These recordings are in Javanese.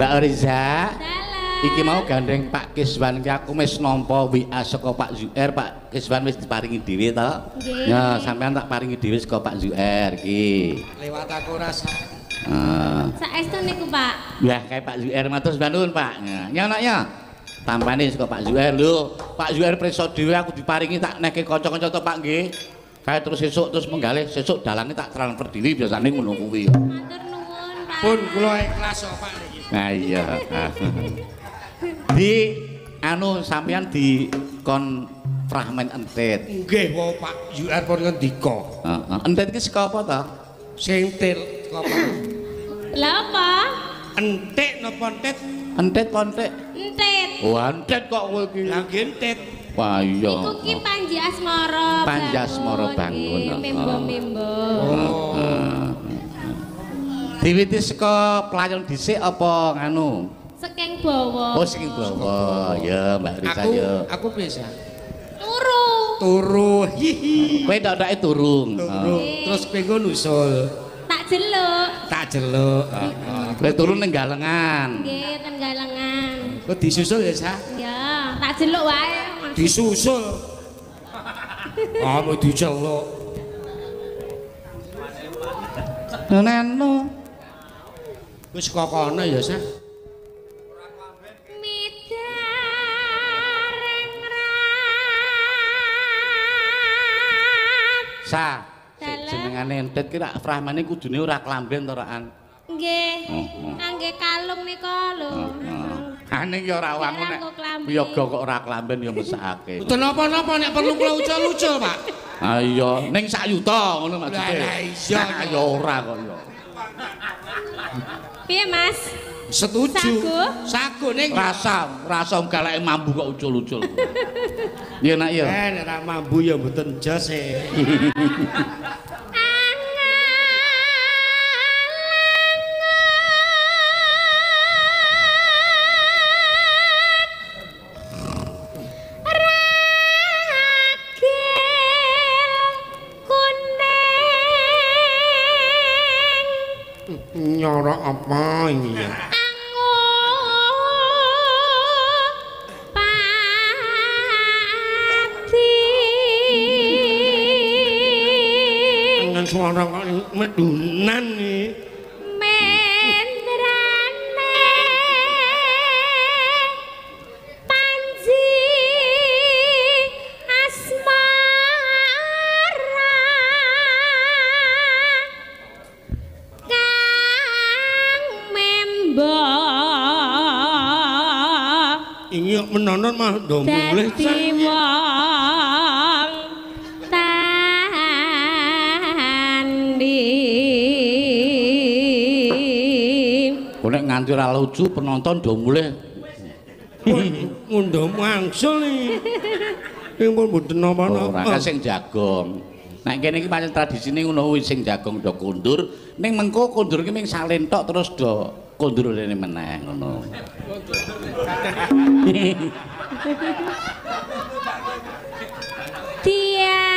Mbak Riza. Iki mau gandeng Pak Kiswan ki aku wis nampa WA saka Pak Zuer, Pak Kiswan wis diparingi dhewe to. Nggih. Ya, sampean tak paringi dhewe saka Pak Zuer iki. Lewat aku rasa. Ah. Saestu niku, Pak. Ya, kayak Pak Zuer matur nuwun, Pak. Ya, ya anaknya. Tampane saka Pak Zuer lho. Pak Zuer preso dhewe aku diparingi tak neke kanca-kanca to, Pak nggih. Kae terus sesuk terus menggalih sesuk dalange tak transfer dhewe biasane ngono kuwi. Matur nuwun, Pak. Pun kula ikhlas kok Pak Nah iya. Di anu sampean di kon fragmen entet. Nggih, wau Pak Yuar pun ngendika. Heeh. Entet iki saka apa to? Sing til kok Lah apa? entik napa entit? Entet pontek. Entit. Wah, entet kok kowe iki. Lah nggih entit. Wah iya. Iku ki Panji Asmara. Panji Asmara Bangun, Nggih, oh. Diwiti saka pelayon dhisik apa nganu? Sekeng bawa. Oh sing bawa. Ya, Mbak Risa Aku ya. aku bisa. Turu. Turu. Hihi. Kowe ndak-ndake turung. Turu. Ah. Terus kowe nusul. Tak jeluk. Tak jeluk. Heeh. Kowe turu ning galengan. Nggih, ten galengan. Kok disusul ya, Sa? Ya, tak jeluk wae. Disusul. Ah, mau diceluk. Neno. Wis kok kono ya, Sa? Midareng Sa. Jenengane entet ki rak frahmane kudune ora klamben to rakan. Nggih. Oh, oh. Angge kalung nika lho. Ane ya ora wangun nek piyaga kok ora klamben ya mesake. Mboten napa-napa nek perlu kula ucul-ucul, Pak. Ah iya, ning sak yuta ngono maksude. Lah, iya. Ya ora kok ya. Piye, Mas? Setuju. Sagu? Sagu ning Rasa, rasa galake mambu kok ucul-ucul. Iya nak ya. Eh, nek ra mambu ya mboten jos e. Nyorok apa ini mah do mulih Dadi wong tandi Kok nek nganti ora lucu penonton do mulih ngunduh mangsul nih. Yang pun mboten napa-napa. ora sing jagong. Nek kene iki pancen tradisine ngono sing jagong do kondur, ning mengko kondur ki ming salentok terus do kondur rene meneh ngono. Dia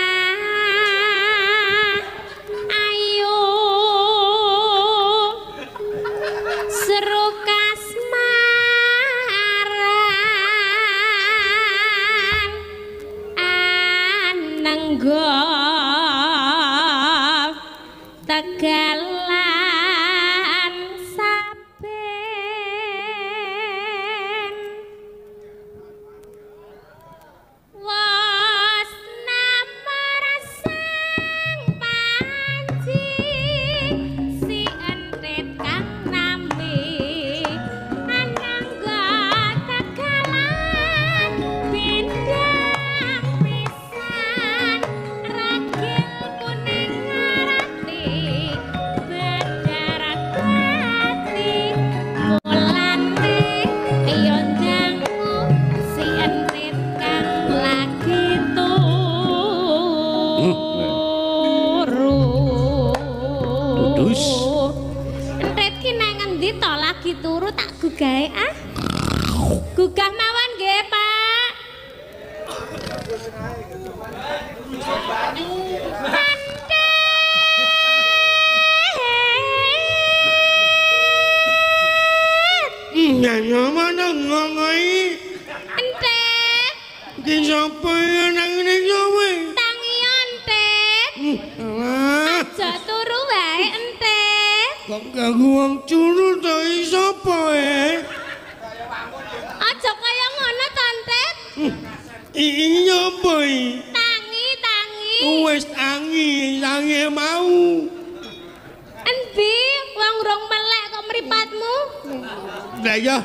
Lah ya,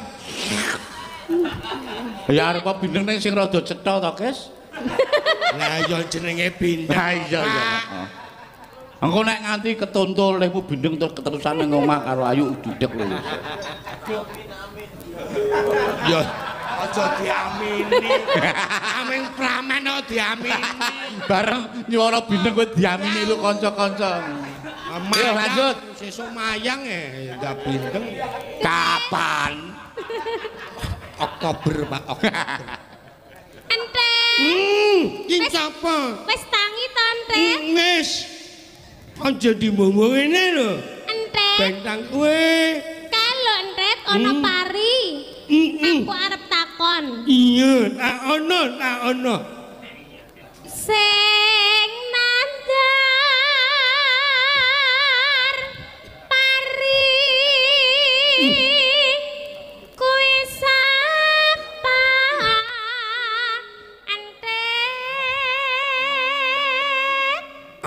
Ya arep apa bindeng ning sing rada cetha to, Kes? lah ya jenenge bintang. Ha iya iya. Heeh. Engko nek nganti ketontul lehmu bindeng terus keterusan ning omah karo Ayu dudek lho. Ya aja diamini. Aming pramen kok diamini. Bareng nyuara bindeng kowe diamini lu kanca-kanca. Ayo lanjut. Sesuk mayang e, enggak binteng. Kapan? Oktober, Pak. Oktober. Entet, Hmm, iki sapa? wis tangi to entet. Wis. Aja dimbombo ngene lho. Entet, Bentang kowe. kalau entet ono Hmm. pari. Heeh. Aku arep takon. Iya, tak ono, tak ono. Sing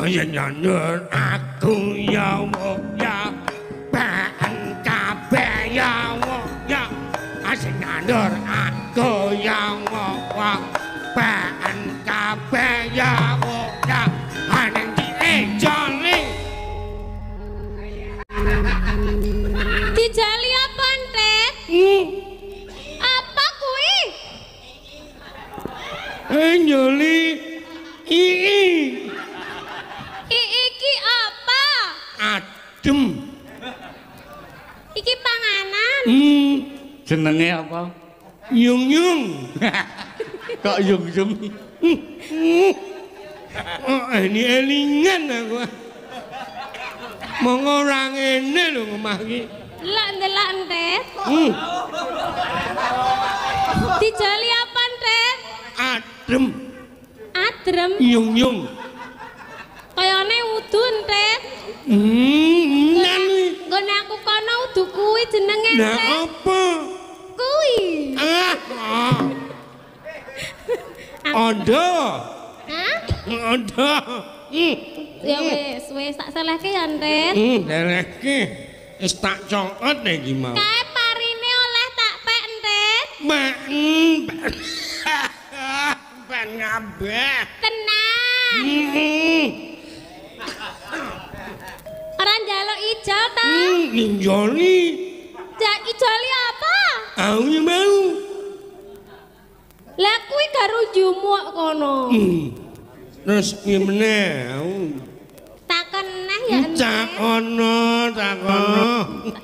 Ayo nyandur aku ya Jenenge apa? Yung yung. Kok yung-yung? Oh ini elingan aku. Mau ngorang ini lho ngomah iki. Lah ndelok entet Hmm. Dijali apa entet Adem adrem? Yung yung. Kayane udu entet Hmm nan nggone aku kono udu kuwi jenenge Nah apa kuwi Ah ah. Ondo Hah? Ondo Hmm. Ya wis wis tak selehke ya entet Hmm. Dereki Wis tak cokot nih gimana kae parine oleh tak pek hmm, Mbak Mbak. Ngabeh tenang. Hmm. Ora njaluk ijo ta? Hmm Ninjoli ja ijoli apa? Aku yang mau lah kuwi karo jumuk kono Hmm. Terus gimana? takon neh ya entet Cakono, cakono.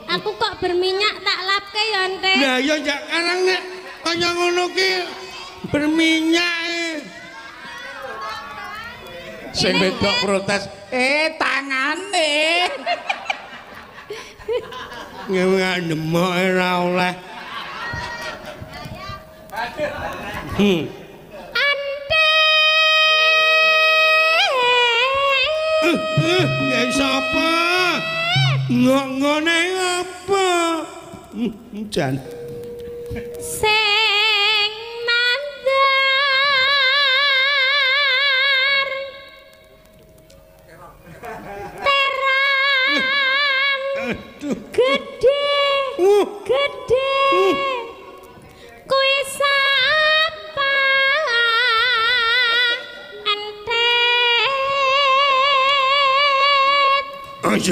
aku kok berminyak tak lapke ya entet Lah ya jak karang nek kaya ngono ki berminyak. e. Sing wedok protes, "Eh, tangane." Ngewe demok ora oleh. Hmm. Eh, eh, ya sapa? Ngok-ngone apa? Hmm, Jan. sing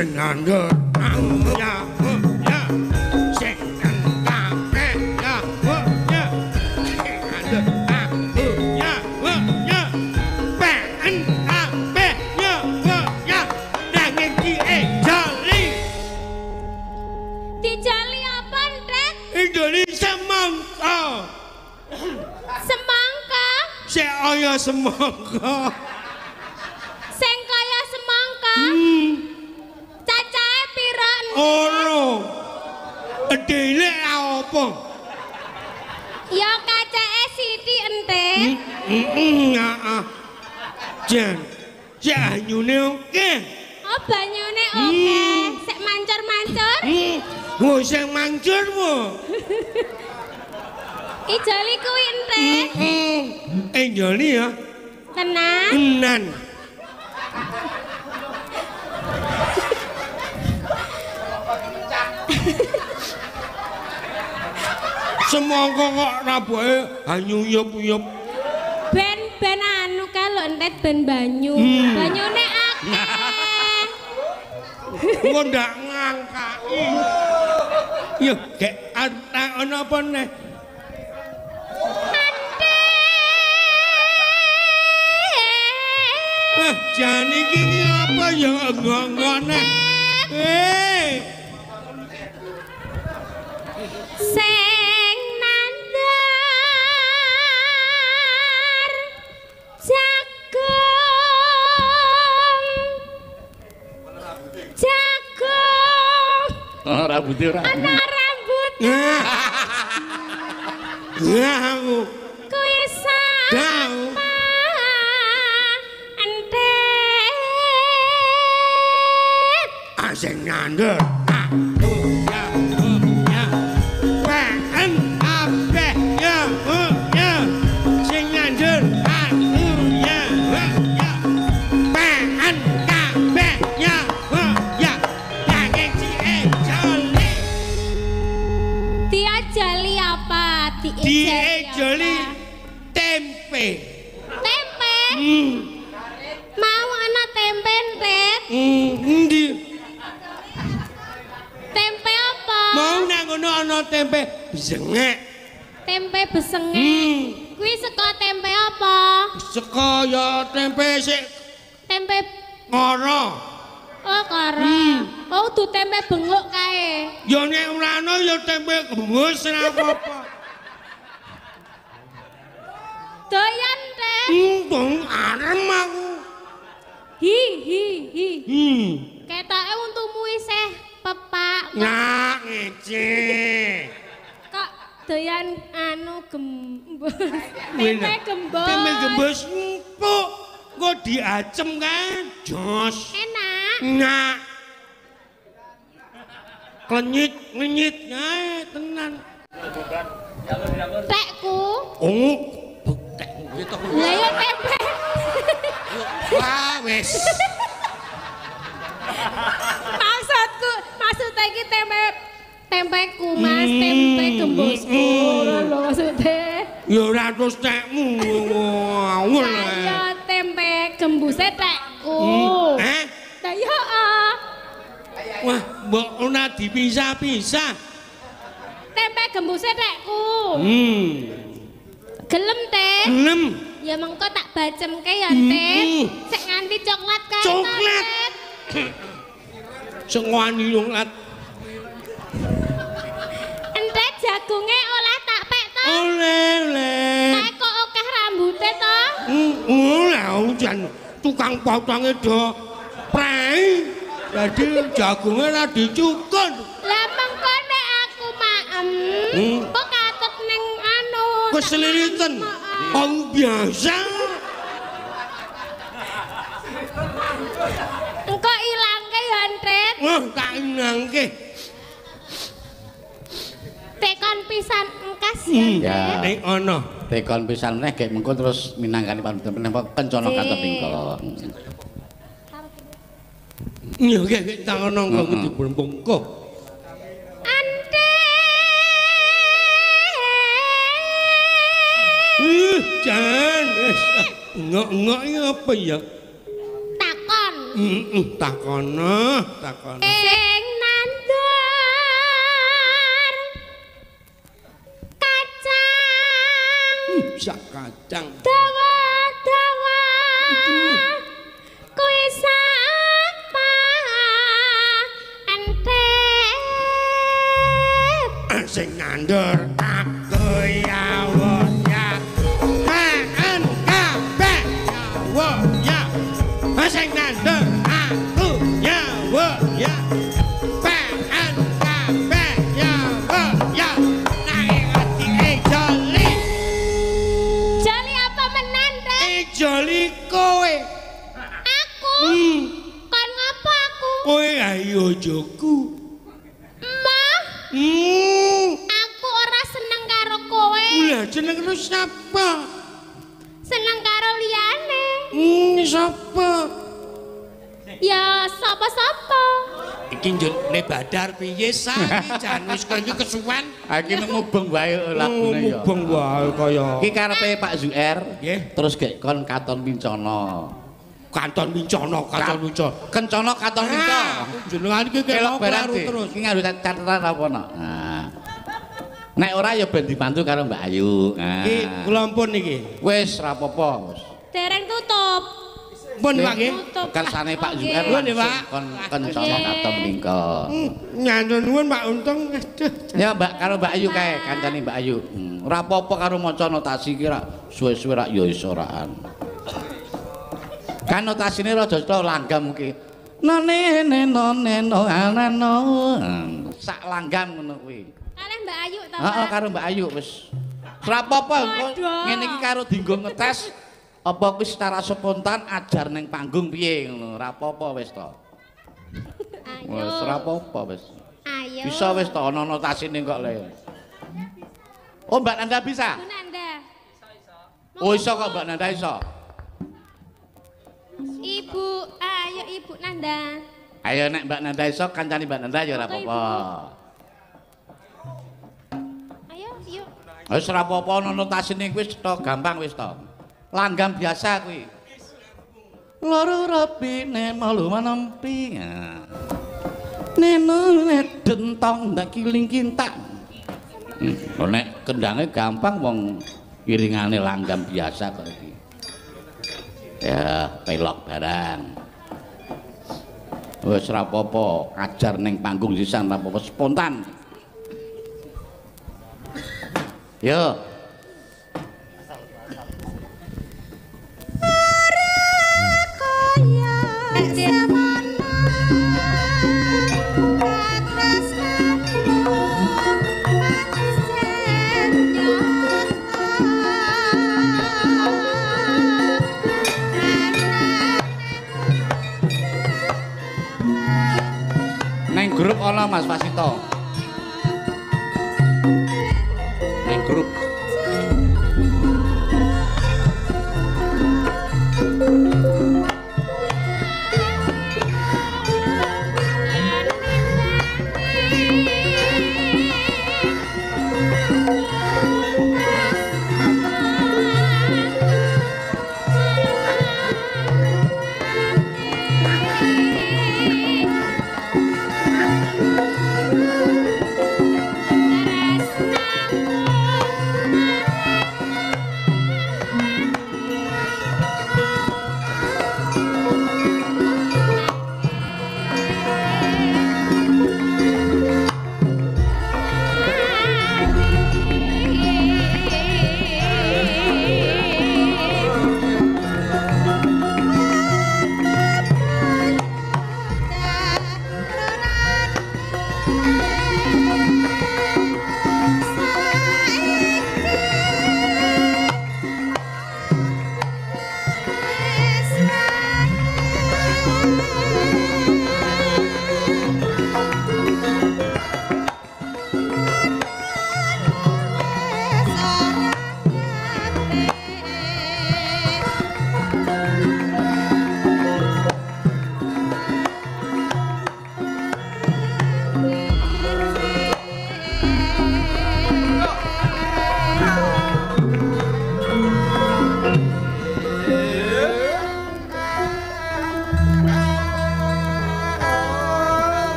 nganggur. Ya, ya. Sing kabeh ya, ya. Sing ya. Ben kabeh ya, ya. Nanging ki ejali. dijali apa entet Indonesia mangka. semangka Sik aya semangka. Gedene apa? Ya kacake Siti entik. Heeh, heeh. Jan. Janyune oke. Oh banyune oke. Sek mancur-mancur. Hmm. Wo sing mancur wo. Ijoli kuwi entik. Heeh. Enjoli ya. Tenan. Tenan. Semangka kok rabuke anyuyup-uyup. Ben ben anu kalau entet ben banyu. Hmm. Banyune akeh. Kok ndak ngangkaki. Yo, gek ana ana apa neh? Ah, jan iki ki apa ya neh. Eh, Sing Jagung. Oh, rambutnya ora. Ana rambut ah. Ya aku. kuwi sak. Dau. Entet. Asing nyandur. Ngono ana tempe bengek. Tempe besenge. Hmm. Kuwi saka tempe apa? Seka ya tempe sik Tempe ngoro. oh karo. Hmm. Oh, du tempe benguk kae. Ya nek ora ana ya tempe gembus ora apa-apa. Doyan teh. Untung arem aku. Hi hi hi. Hmm. Ketoke untumu isih Nyak ngece. Kok doyan anu gembus. Tempe gembus. Tempe gembus empuk. Kok diacem kan? Jos. Enak. Nyak. Klenyit, klenyit. Ya, tenan. Tekku. Oh, bekek. Lah ya tempe. Wah, wis. Maksudku, maksudnya iki tempe tempeku Mas, Hmm, tempe gembusku. hmm. Ngono lho maksudnya. Ya ora terus tekmu. Ngawur. Saya tempe gembusnya tekku. Hmm. Eh? Lah ya ah. Wah, mbok ora dipisah-pisah. tempe gembusnya tekku. Hmm. Gelem teh. Enem. Ya mengko tak bacemke ya Hmm. teh. Sik nganti coklat kae. to, Coklat. Tet. Sing wani nyunglat. Entek jagunge olah tak pek to. Oleh, oleh. Kae kok akeh rambute to. Hmm, Oleh hujan tukang potonge do prei. Jadi jagungnya ora dicukur. Lah mengko nek aku maem, Hmm. kok katut ning anu. Keseliritan. Oh biasa. Engko ilangke ya, Tret. Wah, tak inangke. Tekon pisan engkas ya, Hmm. Ya. Ning ana. Tekon pisan meneh gek mengko terus minangkani panutan meneh kencana Sik. kantor tingkon. Ya gek tak kok Heeh. dibungkuk. Ante. Ih, jan. Ngok-ngok apa ya? Heeh, takono, takono. Ing nandar. Kacang. Sak kacang. Dawa-dawa. Kuwi sapa? Ente. Sing nandur aku Hmm. Aku ora seneng karo kowe. Lah jeneng lu sapa? Seneng karo liyane. Hmm, sapa? Ya sapa-sapa. Iki njone badar piye saiki jan wis kaya iki kesuwen. Iki ngubeng wae lagune ya. Mubeng wae kaya. Iki karepe Pak Zuer. Nggih. Terus gek kon katon pincana. Kanton Mincana, kanton Mincana. Kencana katon pinca. Ah, Jenengan iki Kelok Dik. terus. Iki nganggo catatan apa no? Nah. Nek ora ya ben dibantu karo Mbak Ayu. Nah. Iki kula ampun iki. Wis rapopo. wis. Dereng tutup. Pun Pak nggih. Kersane Pak Nggih. Zuer Nuwun, ya, Pak. kon kencana Nggih. katon pinca. Nyantun nuwun Pak Untung. Aduh. Ya Mbak karo Mbak Ayu kae kancane Mbak Ayu. Hmm. Ora apa-apa karo maca notasi ki ra suwe-suwe ra ya iso raan. Kan notasine rada cetha langgam ki. None neno neno anano. Hmm. Sak langgam ngono kuwi. Kalih Mbak Ayu ta, Heeh Pak? karo Mbak Ayu wis. Ora apa-apa kok Waduh. ngene iki karo dinggo ngetes apa kuwi secara spontan ajar ning panggung piye ngono. Ora apa-apa wis to. Ayo. Wis ora apa-apa wis. Ayo. Bisa wis to ana notasine kok le. Oh Mbak Nanda bisa? Bu Nanda. Oh iso kok Mbak Nanda iso. Ibu, ayo Ibu Nanda. Ayo nek Mbak Nanda iso kancani Mbak Nanda ya ora apa-apa. Ayo, yuk. Wis ora apa-apa ana notasine kuwi to gampang wis to. Langgam biasa kuwi. Loro rapine malu manempi. Neno dentong ndak kiling kintak. Hmm, nek kendange gampang wong iringane langgam biasa kok iki. Ya, pelok barang. Wis ora apa-apa, ajar ning panggung sisan apa-apa spontan. Yo. Mas Fasito.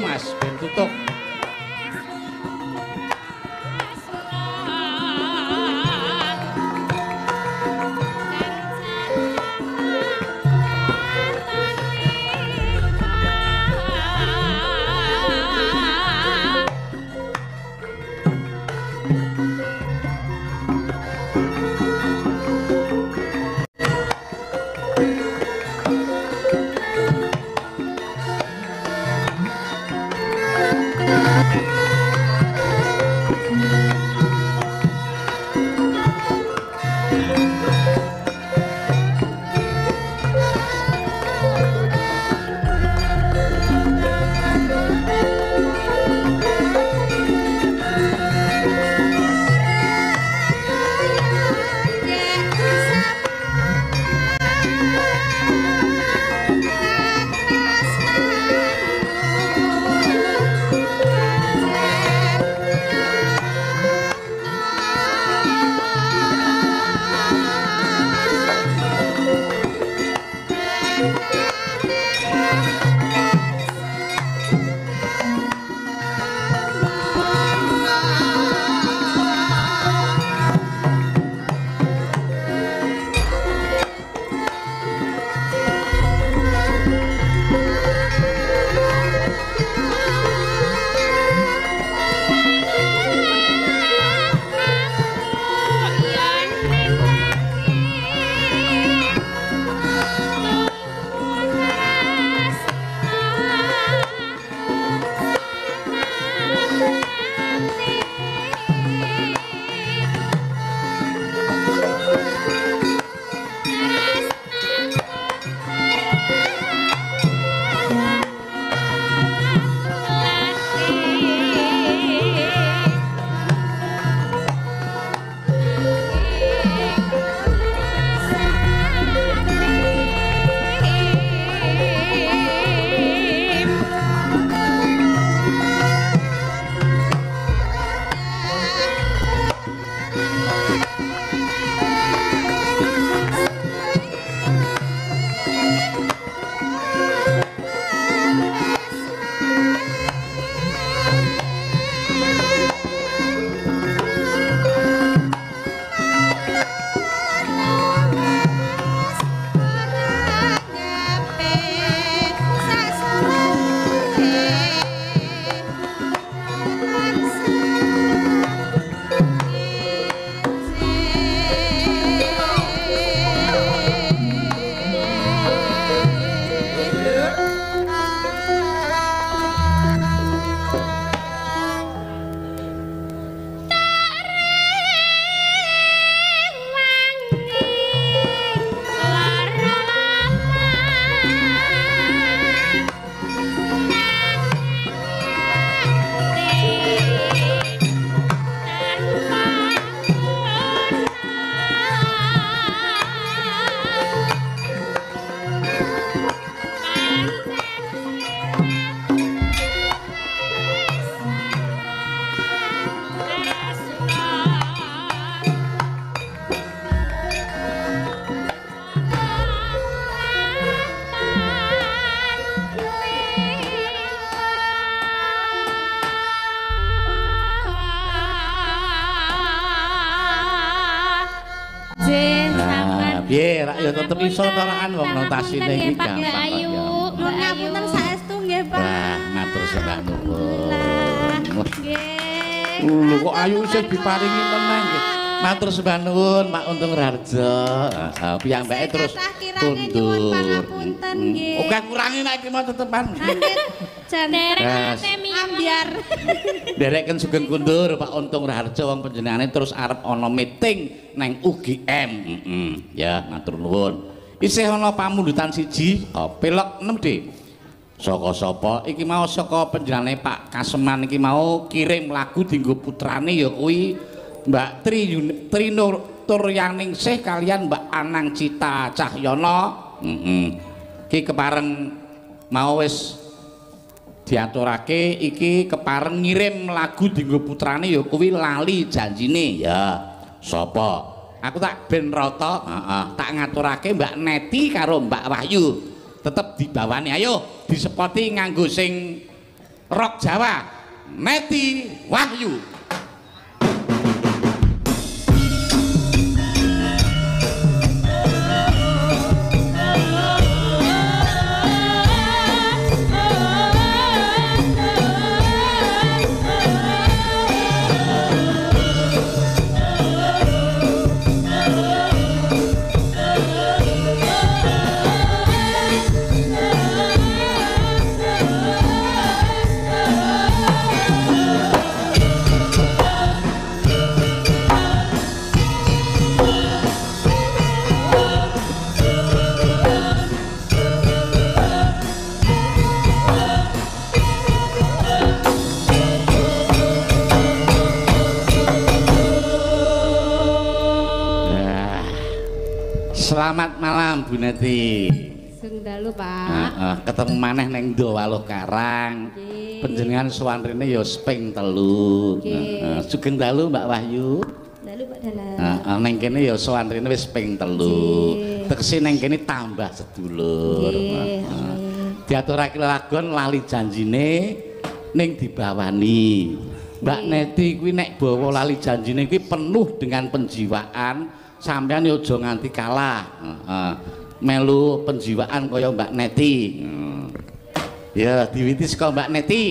Mas, ben tutup. Notasine iki Pak gampang kok Ayu. ya. Nuwun ngapunten saestu nggih, Pak. Wah, matur sembah nuwun. Nggih. Lho kok ayu isih diparingi meneh nggih. Matur sembah nuwun Pak Untung Rarjo. Heeh, piyambake terus Kathah kirane nyuwun tundur. pangapunten, nggih. Oke kurangi nek iki mau tetepan. Derek Yes. ate mi ambiar. Dereken sugeng kundur Pak Untung Raharjo wong panjenengane terus arep ana meeting neng UGM. Heeh. Ya, matur nuwun. Isih ana pamundutan siji, pelok 6D. Saka sapa? Iki mau saka panjenengane Pak Kaseman iki mau kirim lagu dienggo putrane ya kuwi Mbak Tri Yun- Tri Nur Turyaningsih kalian Mbak Anang Cita Cahyono. Heeh. Iki kepareng mau wis diaturake iki kepareng ngirim lagu dienggo putrane ya kuwi lali janjine ya sapa aku tak ben rata heeh. tak ngaturake Mbak Neti karo Mbak Wahyu. Tetep dibawani ayo disepoti nganggo sing rock Jawa. Neti Wahyu Bu Neti. Sung dalu, Pak. Heeh, ketemu maneh ning Dawaluh Karang. Nggih. Panjenengan sowan rene ya ping telu. Nggih. Heeh, sugeng dalu Mbak Wahyu. Dalu Pak Dalan. Heeh, ning kene ya sowan rene wis ping telu. Tegese ning kene tambah sedulur. Nggih. Diaturake lagon lali janjine ning dibawani. Mbak Neti kuwi nek bawa lali janjine kuwi penuh dengan penjiwaan, sampean ya aja nganti kalah. Heeh. Melu penjiwaan kaya Mbak Neti. Heeh. Ya, diwiti saka Mbak Neti.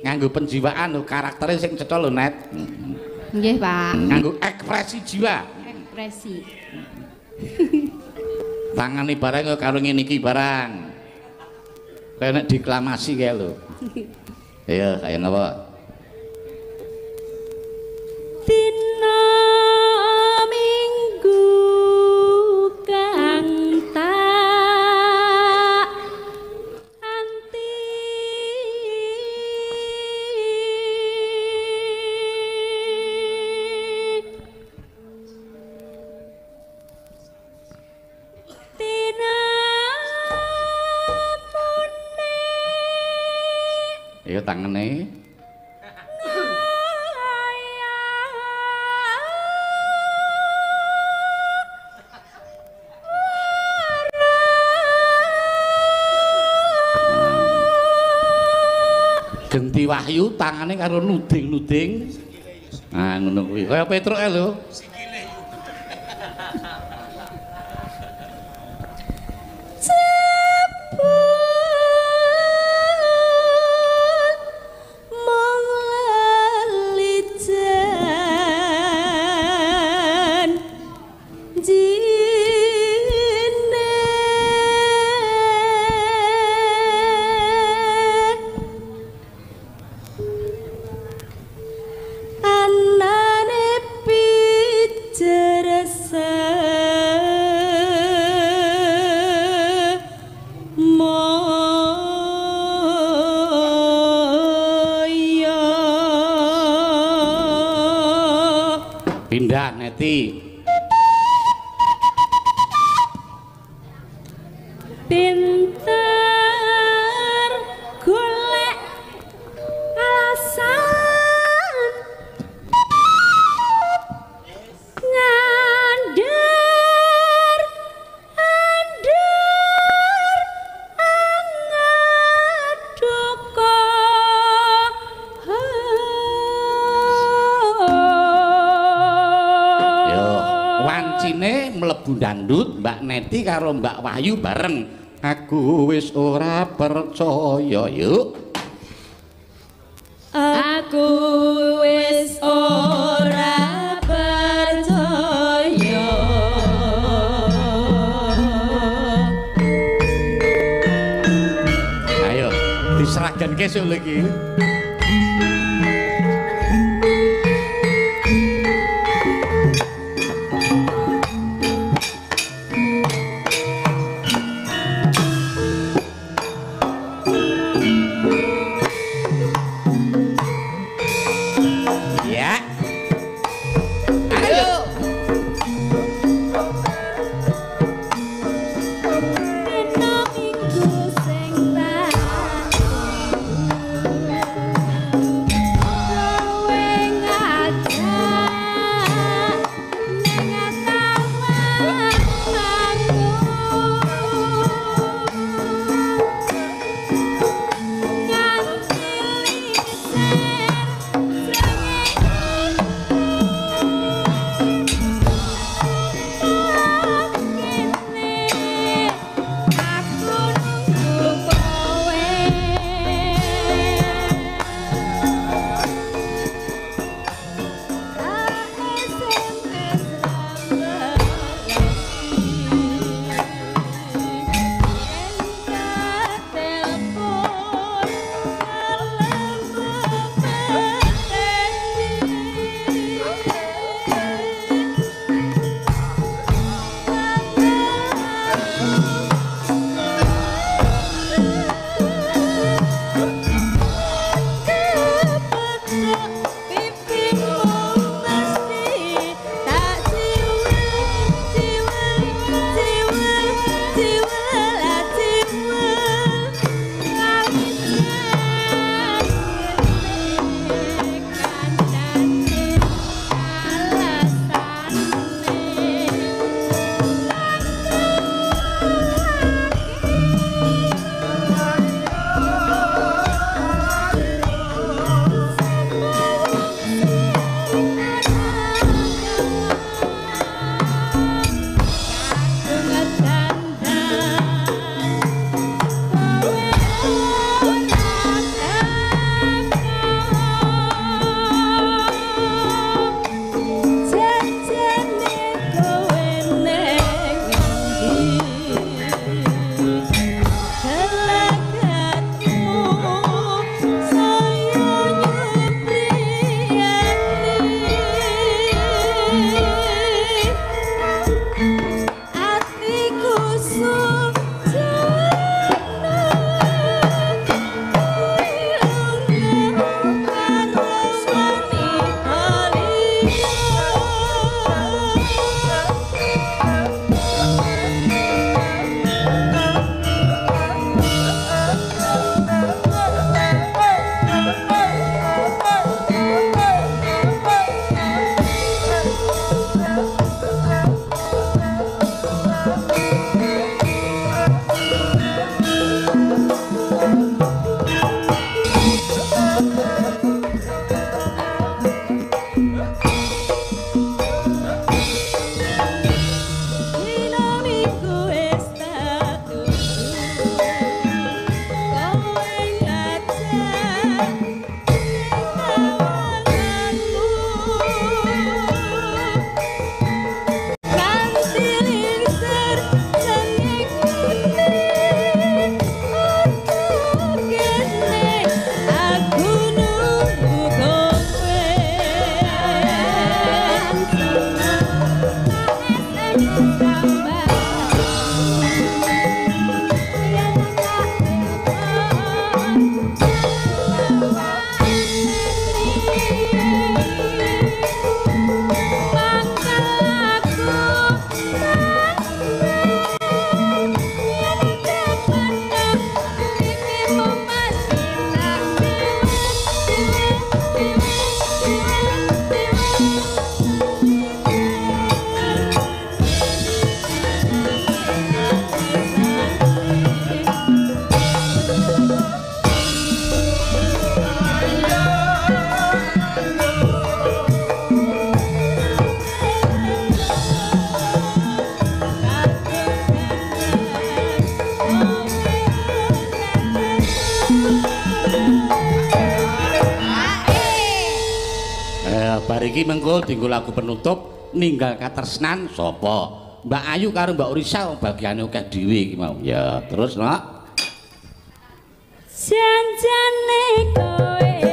Nganggo penjiwaan lho karaktere sing cetha lho, Net. Nggih, Pak. Nganggo ekspresi jiwa. Ekspresi. tangane barang karo ngene iki barang. Kaya nek deklamasi kae lho. Iya, kaya napa? Dina minggu kang Iya tangane. Genti Wahyu tangane karo nuding-nuding. Nah, ngono kuwi. Kaya Petruk ae lho. Pintar. Dangdut Mbak Neti karo Mbak Wahyu bareng. Aku wis ora percaya yuk. Aku wis ora percaya Ayo diserahkan kesuk lagi. Iki mengko dienggo lagu penutup ninggal katresnan sapa? Mbak Ayu karo Mbak Urisa bagiane akeh dhewe iki mau. Ya terus nak? Janjane kowe